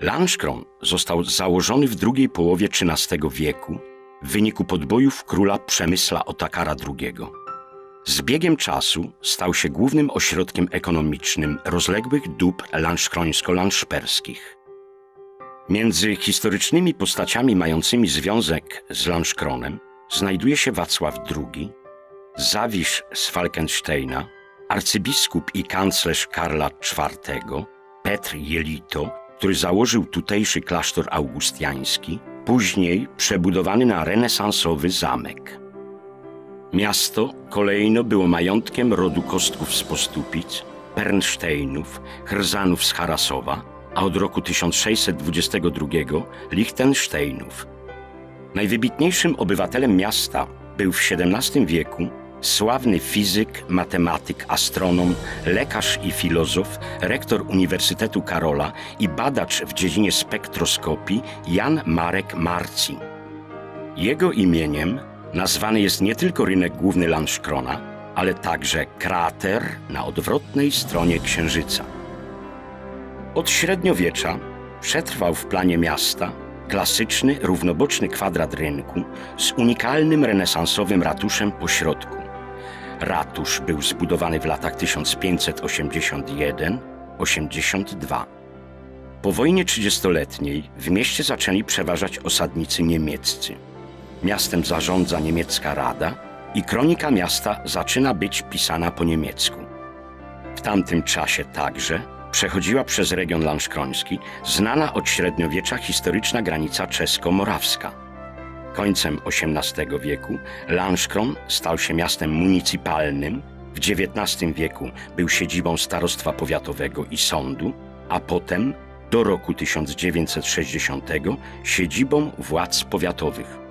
Lanszkron został założony w drugiej połowie XIII wieku w wyniku podbojów króla Przemysla Otakara II. Z biegiem czasu stał się głównym ośrodkiem ekonomicznym rozległych dóbr lanszkrońsko-lanszperskich. Między historycznymi postaciami mającymi związek z Lanszkronem znajduje się Wacław II, Zawisz z Falkensteina, arcybiskup i kanclerz Karla IV, Petr Jelito, który założył tutejszy klasztor augustiański, później przebudowany na renesansowy zamek. Miasto kolejno było majątkiem rodu Kostków z Postupic, Pernsteinów, Chrzanów z Harasowa, a od roku 1622 Liechtensteinów. Najwybitniejszym obywatelem miasta był w XVII wieku sławny fizyk, matematyk, astronom, lekarz i filozof, rektor Uniwersytetu Karola i badacz w dziedzinie spektroskopii Jan Marek Marci. Jego imieniem nazwany jest nie tylko rynek główny Landskrona, ale także krater na odwrotnej stronie Księżyca. Od średniowiecza przetrwał w planie miasta klasyczny, równoboczny kwadrat rynku z unikalnym renesansowym ratuszem po środku. Ratusz był zbudowany w latach 1581-82. Po wojnie trzydziestoletniej w mieście zaczęli przeważać osadnicy niemieccy. Miastem zarządza niemiecka rada i kronika miasta zaczyna być pisana po niemiecku. W tamtym czasie także przechodziła przez region lanszkroński znana od średniowiecza historyczna granica czesko-morawska. Końcem XVIII wieku Lanszkron stał się miastem municypalnym, w XIX wieku był siedzibą starostwa powiatowego i sądu, a potem do roku 1960 siedzibą władz powiatowych.